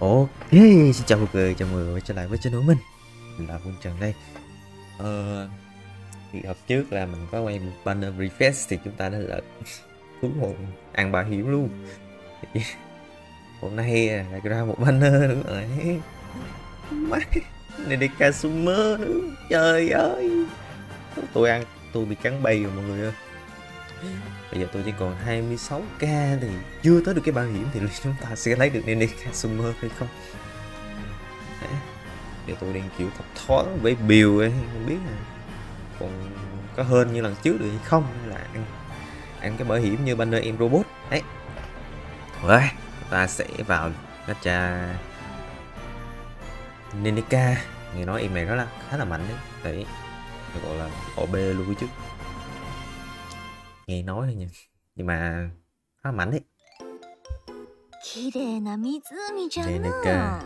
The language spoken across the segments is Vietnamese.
Ok, xin chào mọi người, chào mọi người quay trở lại với channel của mình. Mình là Quân Trần đây. Ờ... Thì hợp trước là mình có quay một banner refresh thì chúng ta đã là thú hồn ăn bà hiểm luôn. Thì, Hôm nay lại ra một banner nữa rồi. Má, này đi Kasumer nữa, trời ơi. Tôi ăn, tôi bị cắn bay rồi mọi người ơi. Bây giờ tôi chỉ còn 26k thì chưa tới được cái bảo hiểm thì chúng ta sẽ lấy được Nenica Summer hay không? Giờ tôi đang kiểu thập thoáng với Bill ấy, không biết là còn có hơn như lần trước được hay không hay là ăn ăn cái bảo hiểm như banner em robot đấy. Rồi, ta sẽ vào gacha Nenica nghe nói em này nó là khá là mạnh đấy đấy gọi là OB luôn chứ nghe nói thôi nha nhưng mà khá mạnh đấy 綺麗な湖じゃねえねなか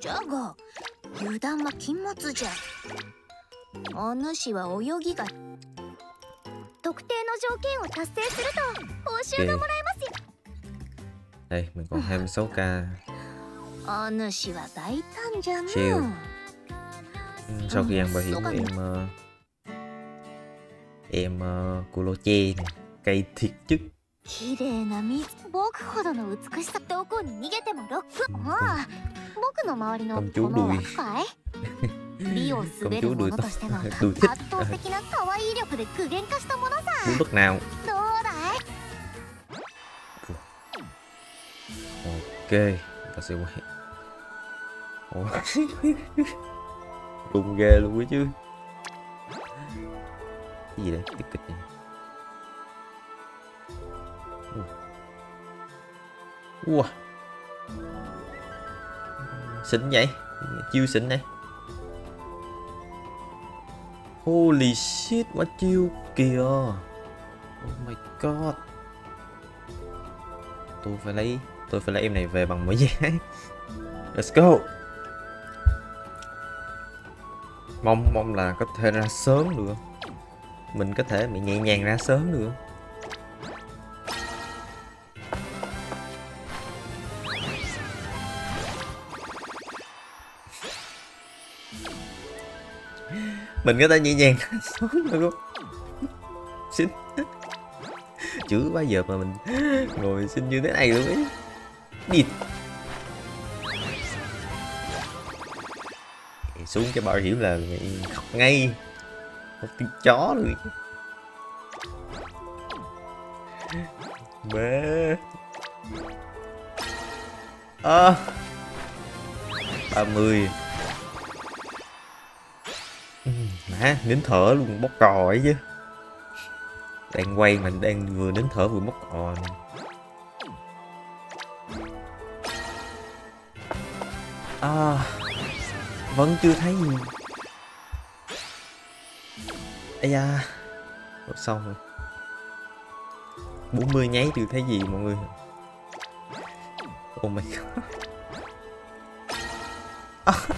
じゃが油断は禁物じゃお主は泳ぎが特定の条件を達成すると報酬がもらえますよ đây mình còn 26k お主は大胆じゃな Chill. Ừ, sau khi ăn bảo hiểm em ờ, em uh, Kuroche này cây thiệt chứ 綺麗な水僕ほどの美しさどこに逃げてもロックああ僕の周りの Công chúa この đùi 枠かい美を滑 công る chúa も đùi の to としての đùi thích 圧倒的な可愛い力で具現化したものさ đúng lúc nào どうだい ok ta sẽ quay Ủa? rùng ghê luôn ấy chứ cái gì đây tiếp kịch này Wow. xịn vậy chiêu xịn này holy shit, quá chiêu kìa. Oh my god. Tôi phải lấy, tôi phải lấy em này về bằng mọi giá let's go. Mong mong là có thể ra sớm được mình có thể bị nhẹ nhàng ra sớm được. Mình có thể nhẹ nhàng ra sớm được không? Xin. Chữ bao giờ mà mình ngồi xin như thế này luôn ấy. Địt xuống cái bảo hiểm là mày khóc ngay một tiếng chó rồi bê à, à ba mươi má nín thở luôn bóc cò ấy chứ. Đang quay mình đang vừa nín thở vừa bóc cò này. à, vẫn chưa thấy gì ây da. Rồi, xong rồi 40 nháy từ thấy gì mọi người? Oh my god.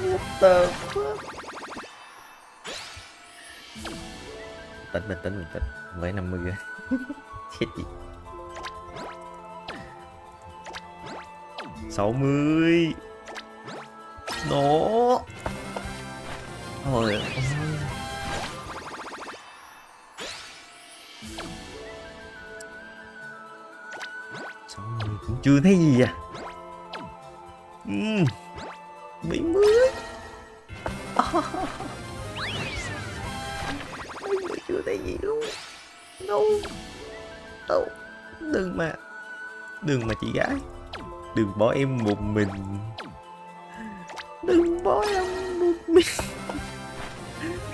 What the fuck? Tỉnh bình tĩnh bình tĩnh Mới 50 rồi Chết gì? 60 Nó. no. Ôi. Cũng chưa thấy gì à? Ừ. Bị bảy mươi chưa thấy gì luôn. Đâu? Đâu? Đừng mà. Đừng mà chị gái. Đừng bỏ em một mình.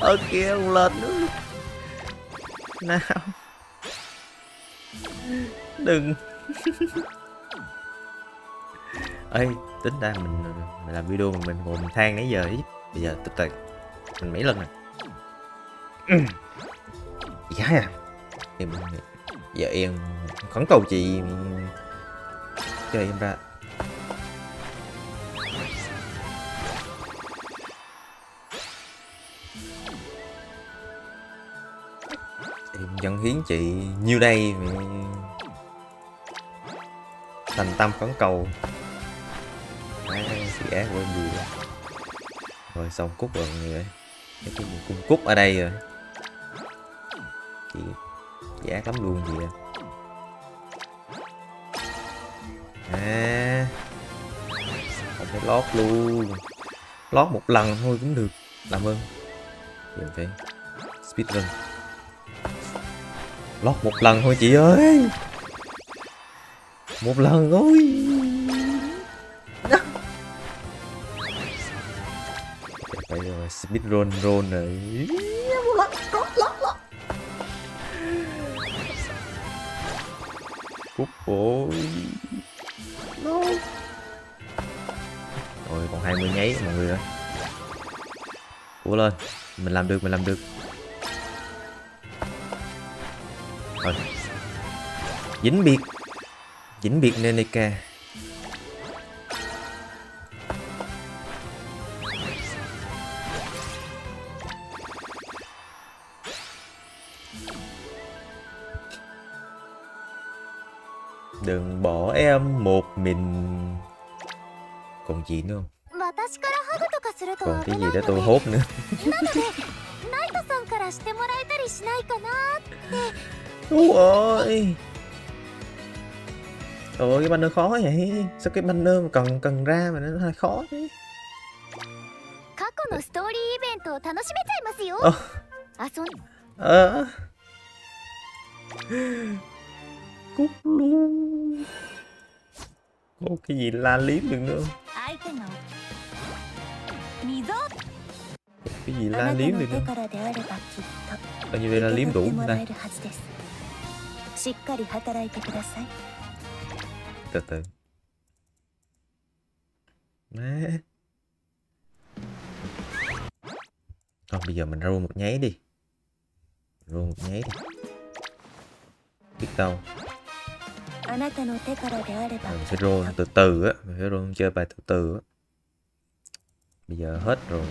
Ở kia ông lên nữa. Nào. Đừng. Ê tính ra mình, mình làm video mà mình ngồi mình than nãy giờ ấy. Bây giờ từ từ mình mấy lần nè. Dạ gái à em giờ em khẩn cầu chị cho em ra. Dẫn hiến chị nhiêu đây. Thành tâm khấn cầu. À, chị ác của em gì rồi. rồi xong cút rồi mọi người ơi. Cái gì? Cung cút ở đây rồi. Chị chị ác lắm luôn gì à. Không phải lót luôn. Lót một lần thôi cũng được. Làm ơn. Giờ phải speedrun lót một lần thôi chị ơi. Một lần thôi. Phải rồi, speed run rồi này. Cúp no. rồi còn 20 nháy mọi người ơi. Cố lên, mình làm được, mình làm được. Thôi Dính biệt. Dính biệt Neneka Đừng bỏ em một mình. Còn gì nữa không? Còn cái gì để tôi hốt nữa. Đúng rồi Trời ơi cái banner khó vậy Sao cái banner mà cần cần ra mà nó hơi khó thế Ờ Ờ Cút luôn Có cái gì la liếm được nữa Cái gì la liếm được nữa Bao nhiêu đây la liếm đủ đây しっかり働いてください Từ từ Má Thôi bây giờ mình roll một nháy đi Roll một nháy đi Biết đâu あなたの手からであれば mình sẽ roll từ từ á mình phải roll chơi bài từ từ á bây giờ hết rồi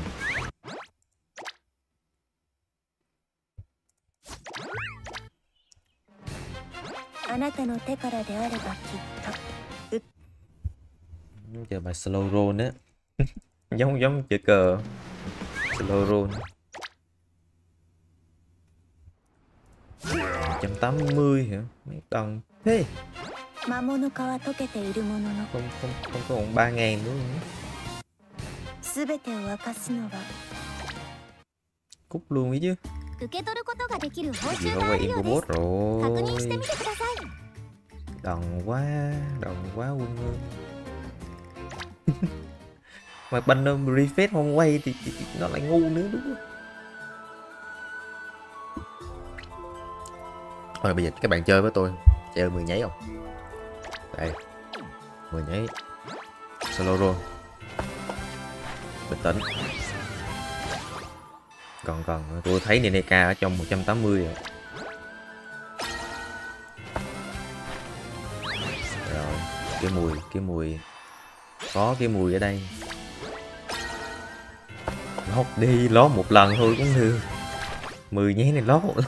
あなたの手からであればきっ chơi bài slow roll á giống giống chơi cờ slow roll 180 hả mấy tầng thế と魔物化は解けているものの không không không có còn ba ngàn nữa hả? 全てを明かすのは cút luôn ấy chứ 受け取ることができる報 cái gì 酬 có があ quay るようです robot 確認して rồi みてください đần quá đần quá quân ơi mà banner um, refresh không quay thì, thì, thì nó lại ngu nữa đúng không? Thôi bây giờ các bạn chơi với tôi. Chơi 10 nháy không? Đây 10 nháy. Solo roll. Bình tĩnh. Còn còn tôi thấy Neneka ở trong 180 rồi. Cái mùi cái mùi. Có cái mùi ở đây. Lót đi lót một lần thôi cũng được. 10 nháy này lót. Một lần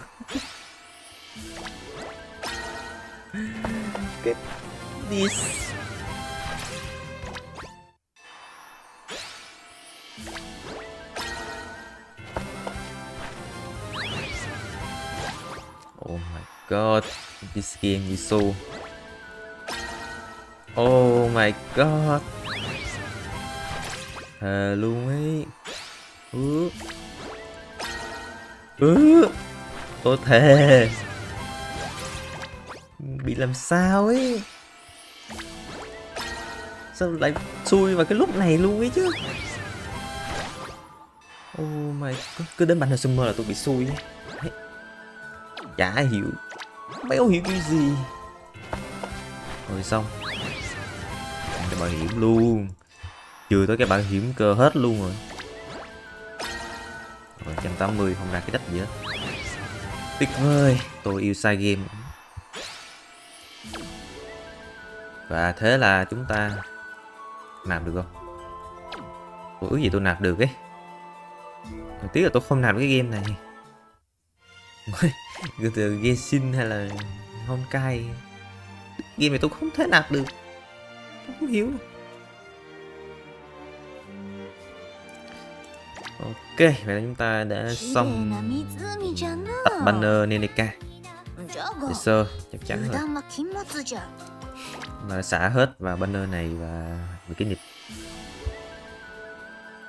cái this. Oh my god, this game is so Oh my god. Thề luôn ấy. Ừ Ừ Tôi thề. Bị làm sao ấy? Sao lại xui vào cái lúc này luôn ấy chứ? Oh my god. Cứ đến Banner Summer là tôi bị xui ấy. Chả hiểu. Béo hiểu cái gì. Rồi xong bảo hiểm luôn. Chưa tới cái bảo hiểm cơ hết luôn rồi. Rồi 180 không ra cái đất gì hết. Tiếc ơi tôi yêu sai game. Và thế là chúng ta nạp được không? Ủa, ước gì tôi nạp được ấy. Tiếc là tôi không nạp cái game này. Từ xin hay là Honkai. Game này tôi không thể nạp được không hiểu. Ok, vậy là chúng ta đã xong tập banner Neneka Sơ, chắc chắn rồi. Mà xả hết vào banner này và được cái nhịp.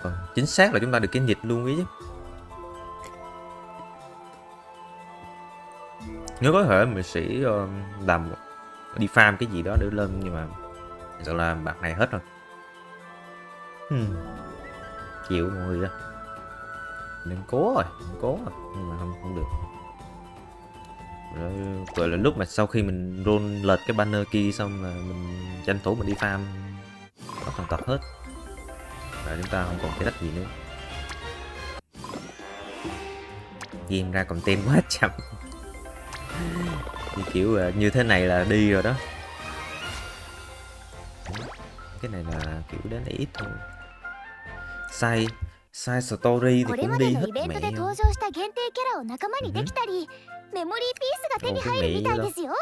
Còn ừ, chính xác là chúng ta được cái nhịp luôn ý chứ. Nếu có thể mình sẽ ờ, làm đi farm cái gì đó để lên nhưng mà sự là bạc này hết rồi. Hmm. chịu mọi người đó. Nên cố rồi cố rồi nhưng mà không không được. Rồi gọi là lúc mà sau khi mình roll lệch cái banner kia xong là mình tranh thủ mình đi farm có toàn tập hết. Và chúng ta không còn cái đất gì nữa. Game ra content quá chậm. Thì kiểu là như thế này là đi rồi đó cái này là kiểu đến ít thôi sai sai story thì cũng đi hết mẹ không cái mẹ gì đó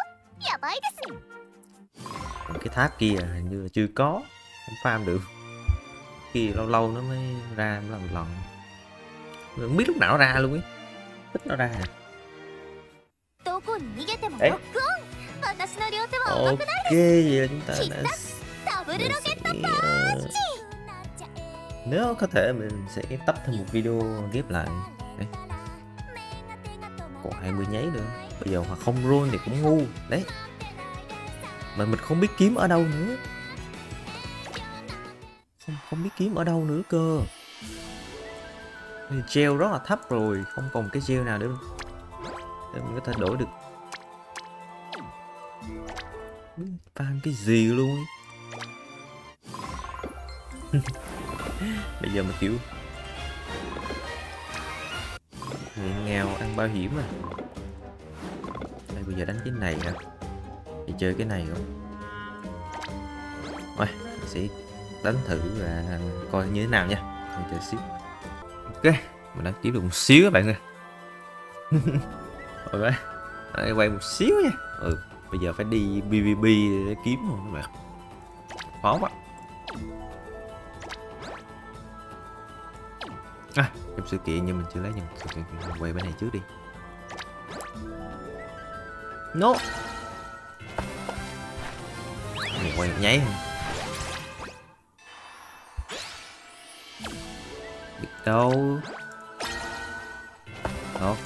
cái tháp kia hình như là chưa có không farm được kia lâu lâu nó mới ra nó lần mình không biết lúc nào nó ra luôn ấy thích nó ra à ok vậy là chúng ta đã nếu có thể mình sẽ tách thêm một video ghép lại. Đấy. Còn 20 nháy nữa. Bây giờ hoặc không roll thì cũng ngu. Đấy. Mà mình không biết kiếm ở đâu nữa. Không không biết kiếm ở đâu nữa cơ. Thì gel rất là thấp rồi. Không còn cái gel nào để để mình có thể đổi được. Phan cái gì luôn ấy. bây giờ mà kiểu nghèo ăn bảo hiểm à. Đây bây giờ đánh cái này hả? Thì chơi cái này không? Ôi, mình sẽ đánh thử và coi như thế nào nha. Mình chờ xíu. Ok mình đã kiếm được một xíu các bạn ơi. Rồi đấy quay một xíu nha. Ừ bây giờ phải đi pvp để kiếm rồi các bạn. Khó quá. Trong sự kiện nhưng mình chưa lấy nhưng quay bên này trước đi. No. Quay một nháy biết đâu. Đó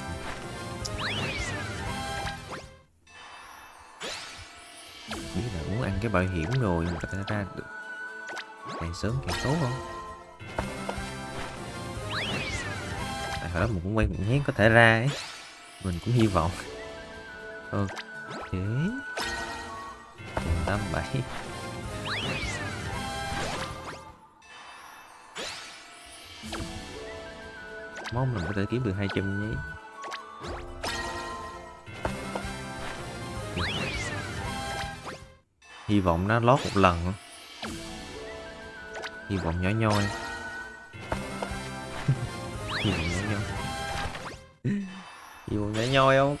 biết là muốn ăn cái bảo hiểm rồi mà ta thể ra được. Càng sớm càng tốt không? Hở một con mình cũng quay một nhé có thể ra ấy. Mình cũng hy vọng. Ok. Tám bảy. Mong mình có thể kiếm được 200 nhé. Hy vọng nó lót một lần. Hy vọng nhỏ nhoi. Nhoi không?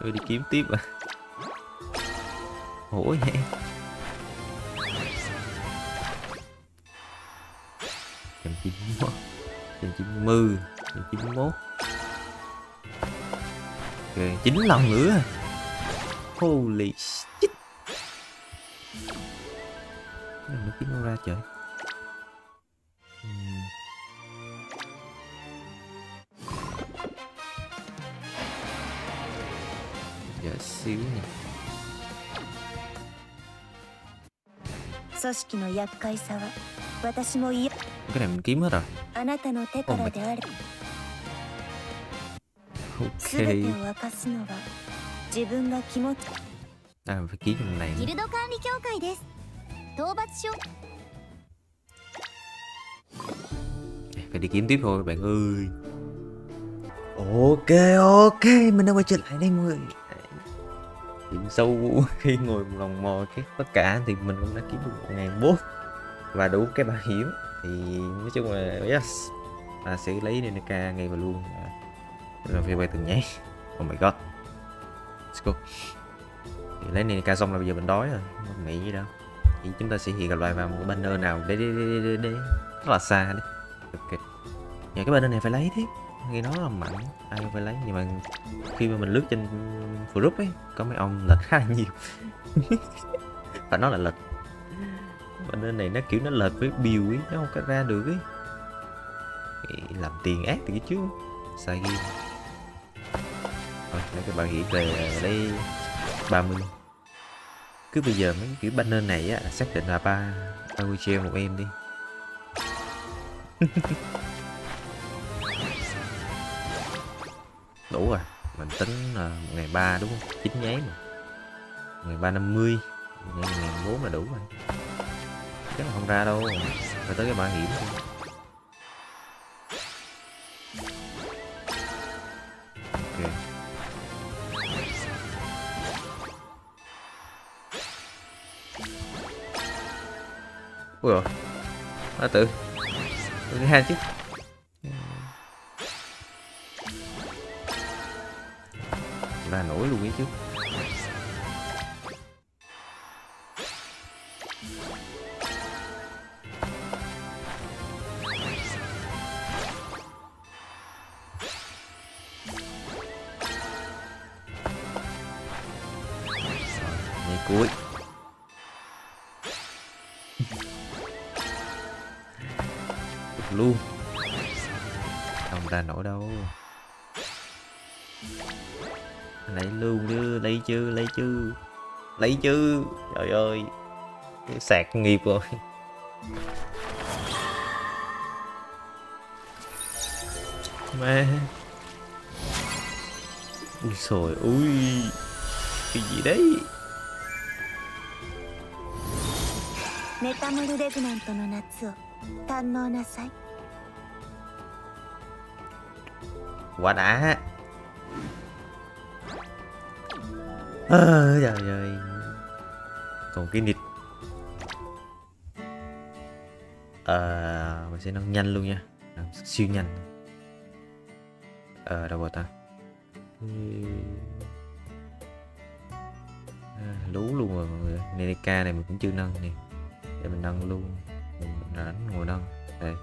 Ôi đi kiếm tiếp à. Hổ vậy? Trăm chín mươi trăm chín mươi. Trăm chín mươi mốt. Ok chín lần nữa à. holy shit. Nó kiếm đâu ra trời. Giờ xíu nha 組織の厄介さは私も嫌 hết rồi あなたの手からであれ全てを明かすのは自分が気持ち à phải kiếm trong này ギ.ルド管理協会です討伐書 phải đi kiếm tiếp thôi bạn ơi ok ok mình đã quay trở lại đây mọi người điểm sâu khi ngồi lòng mò cái tất cả thì mình cũng đã kiếm được một ngàn bốt và đủ cái bảo hiểm thì nói chung là yes ta sẽ lấy Neneka ngay và luôn. Và phải quay từng nháy oh my god. Let's go. Lấy Nika xong là bây giờ mình đói rồi. Không nghĩ gì đâu. Thì chúng ta sẽ hiện gặp lại vào một banner nào. Để để để để, để. rất là xa đấy. ok. Nhà cái banner này phải lấy thế nghe nói là mạnh ai phải lấy, nhưng mà khi mà mình lướt trên group ấy, có mấy ông lệch khá là nhiều. Và nó là lệch. Banner này nó kiểu nó lệch với build ấy, nó không có ra được ấy. Làm tiền ác từ cái trước sai game. Rồi lấy cái bảo hiểm về lấy 30 cứ bây giờ mấy kiểu banner này á, xác định là ba ba wheelchair một em đi. đủ rồi. Mình tính là một ngày ba đúng không? Chín nháy mà. Ngày ba năm mươi. Ngày bốn là đủ rồi. Chắc là không ra đâu. Phải tới cái bảo hiểm. Thôi ok. Ui rồi nó tự tự hai chứ ra nổi luôn ấy chứ. Cuối. Luôn. Không ra nổi đâu lấy luôn chứ lấy chứ lấy chứ lấy chứ trời ơi sạc nghiệp rồi má ui rồi ui cái gì đấy メタモルレグナントの夏を堪能なさい quá đã À, trời ơi. Còn cái nịt. À, mình sẽ nâng nhanh luôn nha. Làm siêu nhanh. Ờ đâu rồi ta? À, lú luôn rồi mọi người Nenica này mình cũng chưa nâng nè. Để mình nâng luôn. Mình rảnh ngồi nâng. Đây.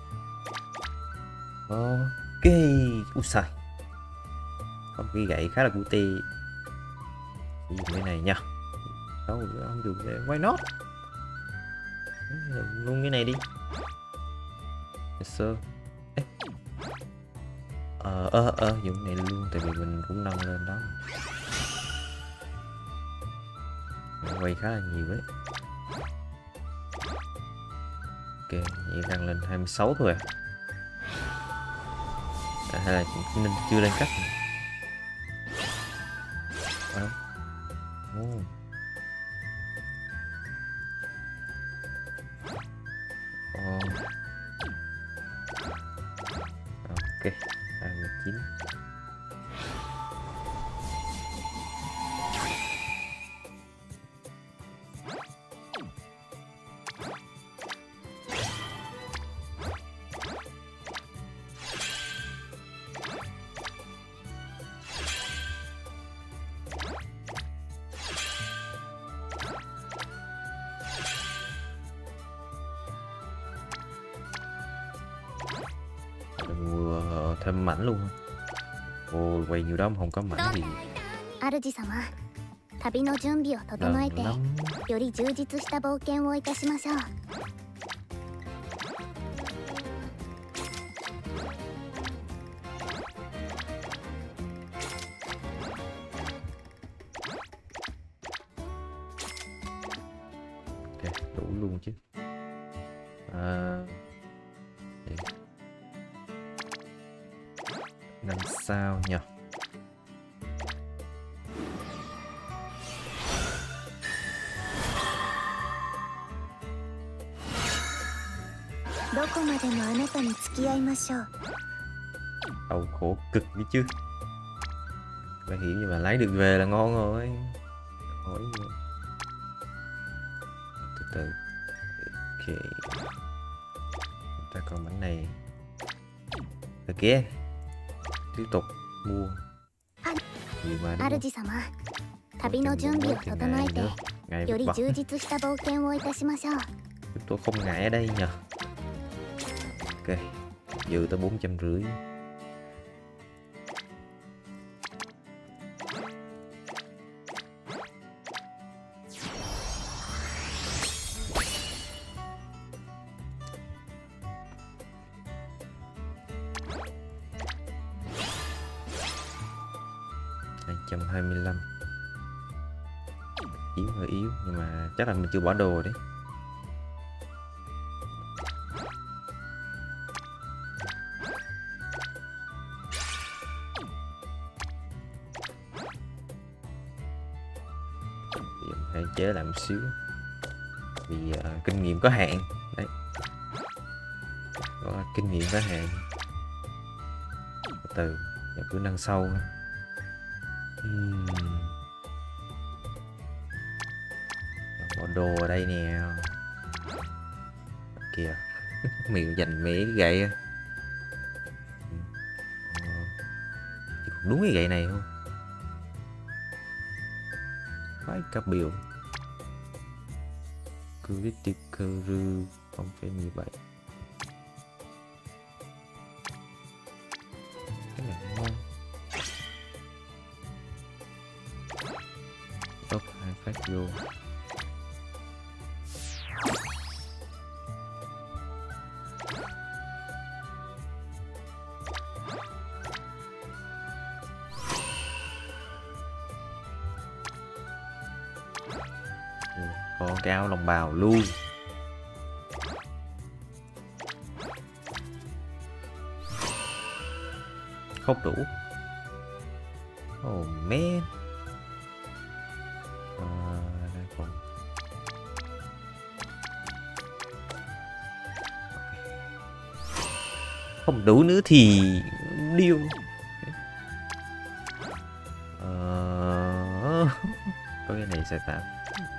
Ok. U sai có cái gậy khá là cute sử dụng cái này nha. Đâu không dùng cái why not? Luôn cái này đi. Yes sir. Ờ ờ ờ dùng này luôn tại vì mình cũng nâng lên đó. Mình quay khá là nhiều đấy ok vậy đang lên 26 thôi à, à hay là chỉ- nên chưa lên cấp à mảnh luôn Ôi quay nhiều đó mà không có mảnh gì 主様旅の準備を整え Lần て lắm より充実した冒険をいたしましょう しょう đau khổ cực đi chứ bảo hiểm nhưng mà lấy được về là ngon rồi hỏi gì. từ từ ok Chúng ta còn mảnh này ở kia tiếp tục mua Anh. nhiều mà đúng không? 主様 旅の準備を整えて ngày より bật 充実した冒険をいたしましょう chúng tôi không ngại ở đây nhờ ok dự tới bốn trăm rưỡi. Hai trăm hai mươi lăm. Yếu hơi yếu, nhưng mà chắc là mình chưa bỏ đồ đấy. Chậm một xíu. Vì uh, à, kinh nghiệm có hạn. Đấy. Đó là kinh nghiệm có hạn. Từ từ cứ nâng sâu thôi. Bỏ đồ ở đây nè. Kìa. Miệng dành mé cái gậy ờ. Chỉ còn đúng cái gậy này không? Phải cả biểu. Critical rư không phải như vậy. Cái này ngon. Top hai phát vô. Bào luôn. Không đủ. Oh man. À, đây còn không đủ nữa thì điêu. Ờ... có cái này sẽ tạo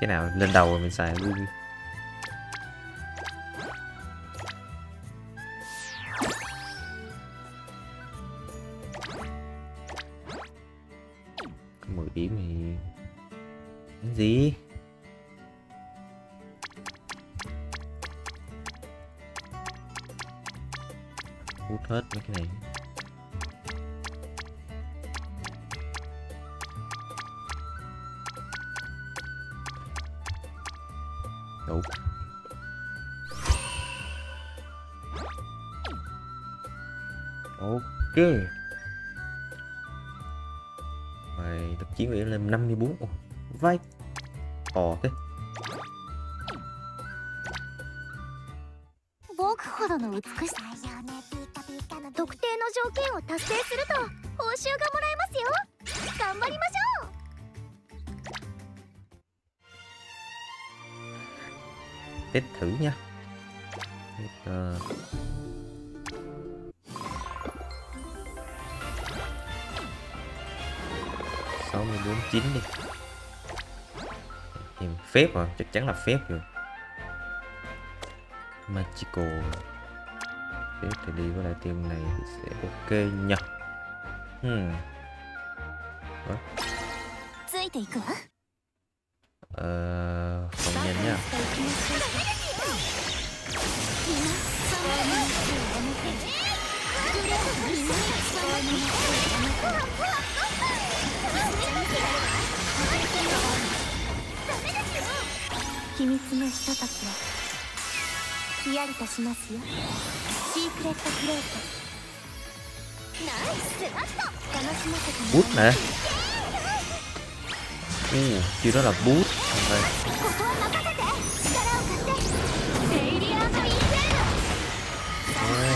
cái nào lên đầu rồi mình xài luôn 条件を達成すると報酬がもらえますよ頑張りましょう test thử nha test, ờ, sáu mươi bốn chín đi tìm phép à chắc chắn là phép rồi magical phép thì đi với lại team này thì sẽ ok nhờ hmm. ついていくわ ờ, không nhanh nhá 秘密の人たちはヒヤリとしますよシ ークレットプレートナイスバット楽しませて bút nè ừ, chưa đó là bút Không đây ここは任せて力を貸してセイリアードインフェル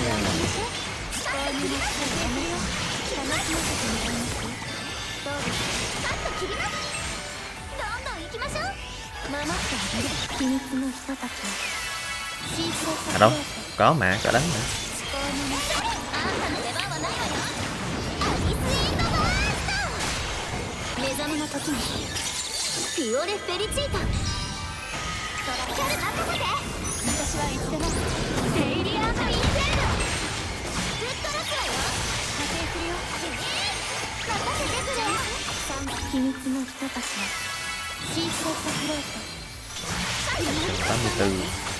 ノ思考の熱をやめよう楽しませてもらいますよどうですカット切りますどんどん行きましょう守ってあげる秘密の人たちはシークレッ à đâu có mà có đánh mà 思考の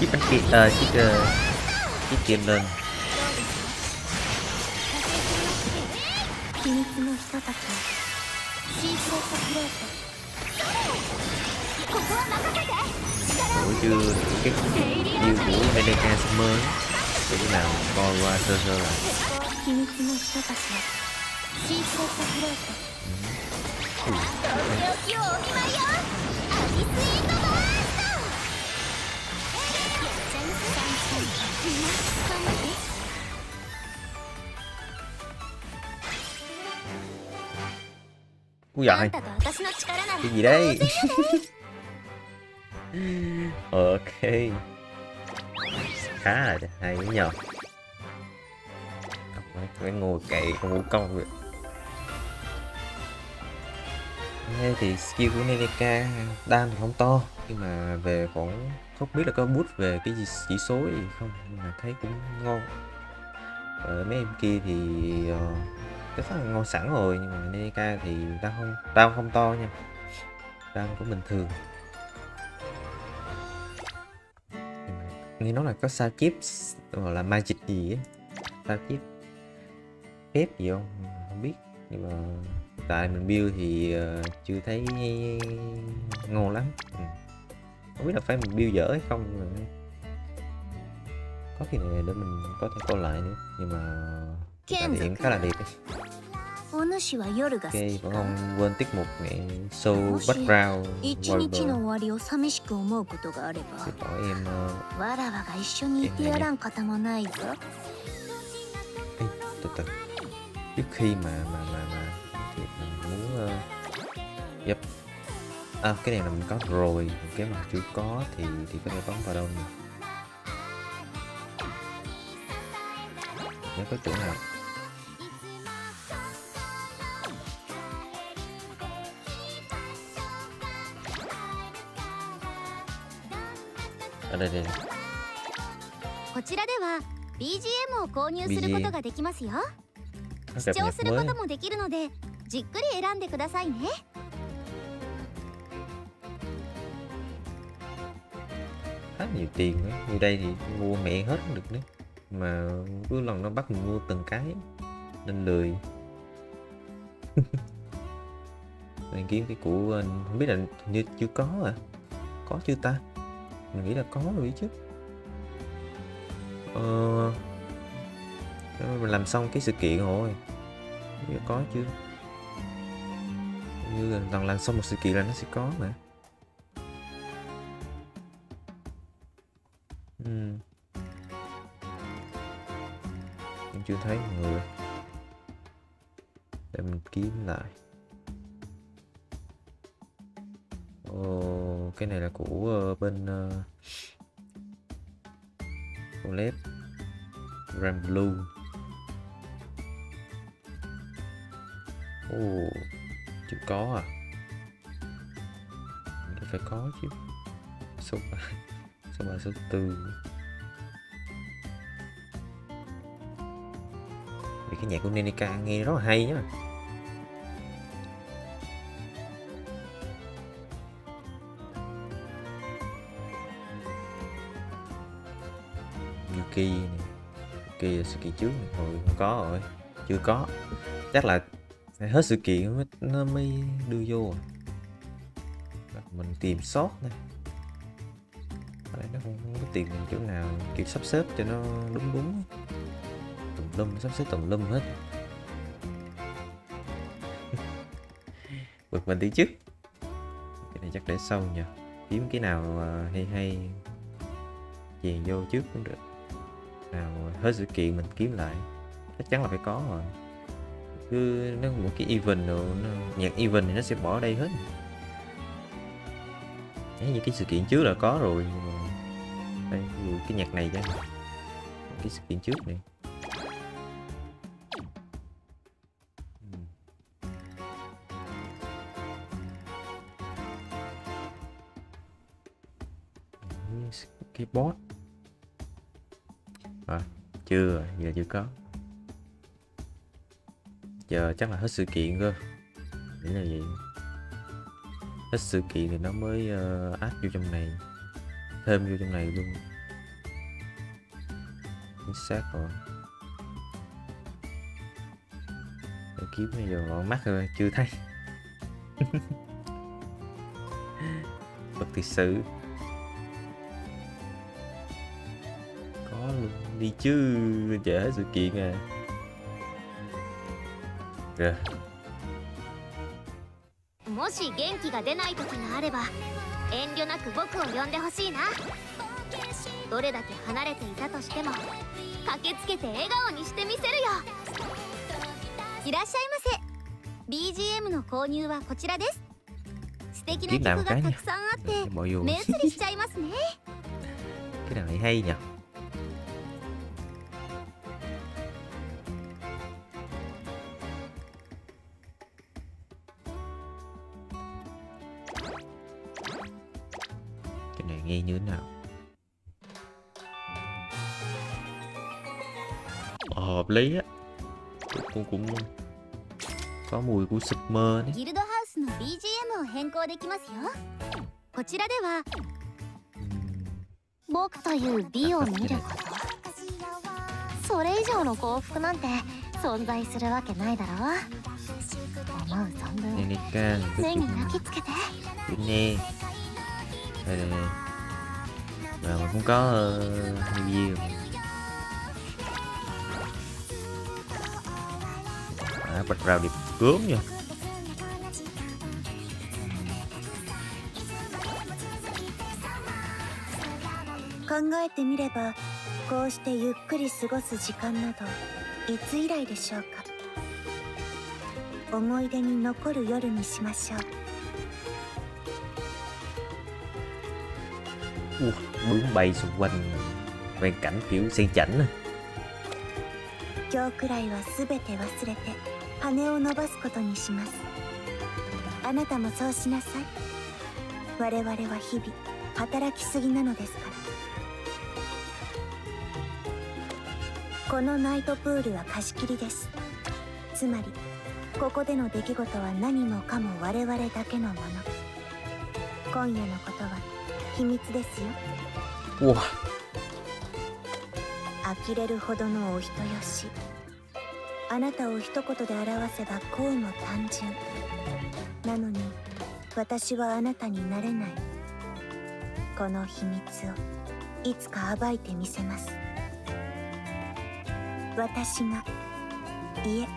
chiếc bánh kia à, ờ, chiếc uh, chiếc kiếm lên Ủa chưa cái view của Medeka Summer Để khi nào coi qua sơ sơ lại. ừ. Con giận Cái gì đấy Ok. Khá là hay nhờ. Phải ngồi kệ không ngủ công vậy Đây thì skill của Neneka đam thì không to nhưng mà về còn không biết là có boost về cái gì chỉ số gì không nhưng mà thấy cũng ngon. Ở mấy em kia thì uh, cái phát là ngon sẵn rồi nhưng mà Neneka thì đam không đam không to nha. Đam cũng bình thường. Nghe nói là có sao chip gọi là magic gì á sao chip phép gì không? Không biết nhưng mà tại mình build thì ờ, chưa thấy ngon lắm. Ừ. Không biết là phải mình build dở hay không có khi này để mình có thể coi lại nữa nhưng mà tại hiện khá là đẹp ấy. Ok, vẫn không quên tiết mục nghệ show background Warble Thì bỏ em ờ, từ từ. Trước khi mà mà mà mà uh, yep. à cái này là mình có rồi cái mà chưa có thì thì có thể bấm vào đâu nhỉ nhớ có chỗ nào ở đây đây こちらでは BGM を購入することができますよ có 視 cập 聴 nhật するこ mới ともできるので じっくり選んでくださいね khá nhiều tiền nữa như đây thì mua mẹ hết không được nữa mà cứ lần nó bắt mình mua từng cái nên lười mình kiếm cái của anh không biết là hình như chưa có à có chưa ta mình nghĩ là có rồi chứ ờ mình làm xong cái sự kiện rồi Không biết có chưa Như là lần làm xong một sự kiện là nó sẽ có mà. Ừ. Em chưa thấy mọi người. Để mình kiếm lại. Ồ, cái này là của uh, bên ờ, uh, OLED Ram Blue. Ồ, chưa có à? Nó phải có chứ. Số 3 số 3 số 4 Vì cái nhạc của Nenica nghe rất là hay nhá. Yuki này Yuki là sự kiện trước này. Rồi không có rồi Chưa có. Chắc là phải hết sự kiện mới, nó mới đưa vô à. Mình tìm sót này. Đấy, nó không, không có tìm chỗ nào kiểu sắp xếp cho nó đúng đúng. Tùm lum sắp xếp tùm lum hết. Bực mình tí trước cái này chắc để sau nha kiếm cái nào à, hay hay chèn vô trước cũng được. Nào hết sự kiện mình kiếm lại. Chắc chắn là phải có rồi cứ nó một cái event rồi nó, nhạc event thì nó sẽ bỏ ở đây hết. Đấy, những cái sự kiện trước là có rồi đây ví dụ cái nhạc này chắc cái sự kiện trước này. Ừ. Cái bot. À, chưa giờ chưa có giờ chắc là hết sự kiện cơ. Nghĩ là vậy. Hết sự kiện thì nó mới uh, add vô trong này. Thêm vô trong này luôn. Chính xác rồi. Để kiếm bây giờ gọn mắt rồi chưa thấy. Vật thực sự. Có luôn đi chứ trễ hết sự kiện à. もし元気が出ない時があれば遠慮なく僕を呼んでほしいな。どれだけ離れていたとしても駆けつけて笑顔にしてみせるよ。いらっしゃいませ。BGM の購入はこちらです。素敵な曲がたくさんあって目移りしちゃいますね。cái nào hay hay nhỉ lý á cũng cũng có mùi của Summer đấy ギルドハウスの BGM を変更できますよこちらでは Ừm, 僕という美を見ることそれ以上の幸福なんて存在するわけないだろう思う存分 Nenica 目に焼き付けて nè đây đây đây và mình cũng có uh, review điệp cướm nha 考えてみればこうしてゆっくり過ごす時間などいつ以来でしょうか思い出に残る夜にしましょう Ua, bướm bay xung quanh quang cảnh kiểu sen chảnh 今日くらいは全て忘れて羽を伸ばすことにします。あなたもそうしなさい。我々は日々働きすぎなのですから。このナイトプールは貸し切りです。つまりここでの出来事は何もかも我々だけのもの。今夜のことは秘密ですよ。Ua, 呆れるほどのお人よしあなたを一言で表せばこうも単純。なのに私はあなたになれない。この秘密をいつか暴いてみせます。私がいえ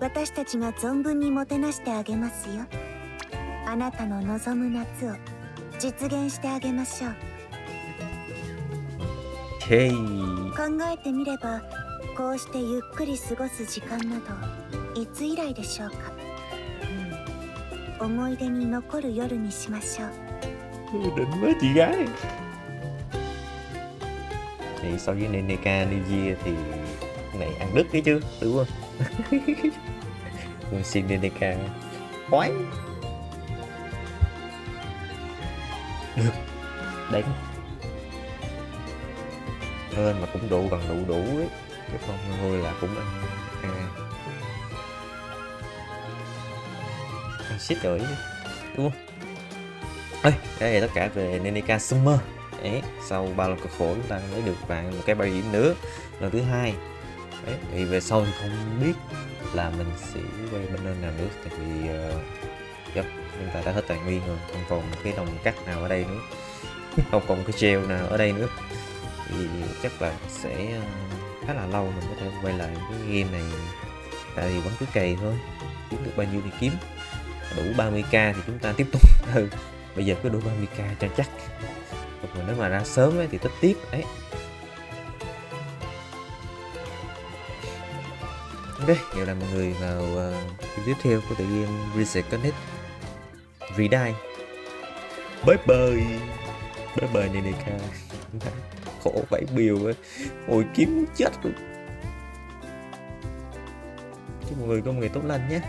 私たちが存分にもてなしてあげますよ。あなたの望む夏を実現してあげましょう。ok 考えてみればこうしてゆっくり過ごす時間などいつ以来でしょうか、うん、思い出に残る夜にしましょう định quá chị gái thì so với Neneca Nivea thì cái này ăn đứt đấy chứ đúng không con xin Neneca khoái được đánh hơn mà cũng đủ gần đủ đủ ấy cái con thôi là cũng ăn ăn ăn, ăn shit rồi đúng không? Ơi, đây là tất cả về Nenica Summer. Đấy, sau bao lần cực khổ chúng ta lấy được vàng một cái bài điểm nữa. Lần thứ hai. Đấy, thì về sau thì không biết là mình sẽ quay bên nơi nào nữa tại vì uh, yep, chúng ta đã hết tài nguyên rồi không còn cái đồng cắt nào ở đây nữa. Không còn cái gel nào ở đây nữa. Thì chắc là sẽ uh, khá là lâu mình có thể quay lại cái game này. Tại vì vẫn cứ cày thôi kiếm được bao nhiêu thì kiếm. Đủ 30k thì chúng ta tiếp tục. Ừ bây giờ cứ đủ 30k cho chắc. Còn mà nếu mà ra sớm ấy thì tích tiếp đấy ok vậy là mọi người vào uh, tiếp theo của tựa game Reset Connect. Redie bye bye. Bye bye này này ca khổ vải biều ngồi kiếm chết luôn. Chúc mọi người có một ngày tốt lành nhé.